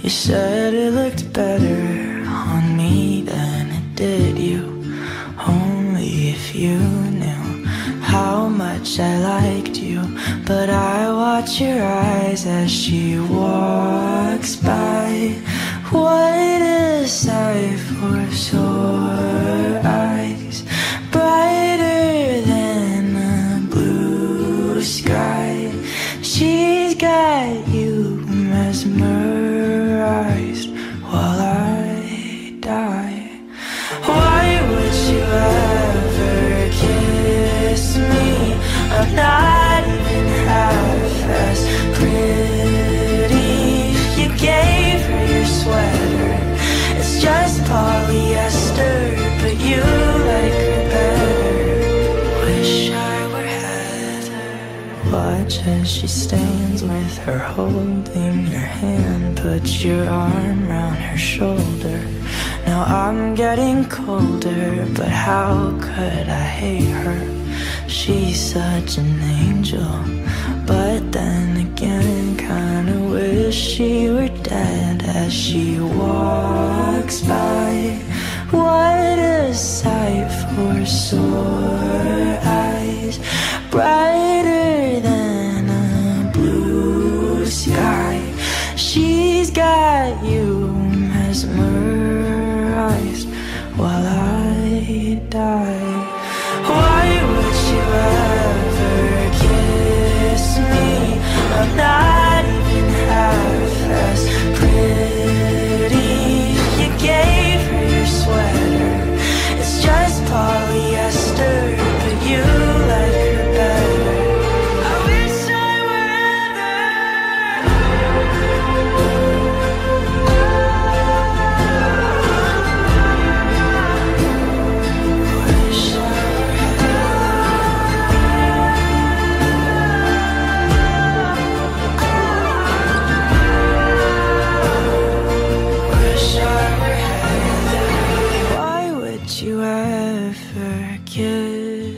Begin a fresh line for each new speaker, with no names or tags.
You said it looked better on me than it did you. Only if you knew how much I liked you. But I watch your eyes as she walks by. What a sight for sore eyes? Brighter than the blue sky. She's got you mesmerized not even half as pretty. You gave her your sweater. It's just polyester, but you like her better. Wish I were Heather. Watch as she stands with her holding your hand. Put your arm round her shoulder. Now I'm getting colder, but how could I hate her? She's such an angel, but then again, kinda wish she were dead as she walks by. What a sight for sore eyes, brighter than a blue sky. She's got you mesmerized while I